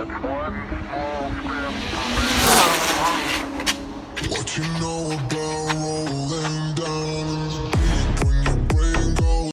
What you know about